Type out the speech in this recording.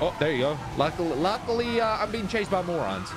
Oh, there you go. Luckily, luckily uh, I'm being chased by morons.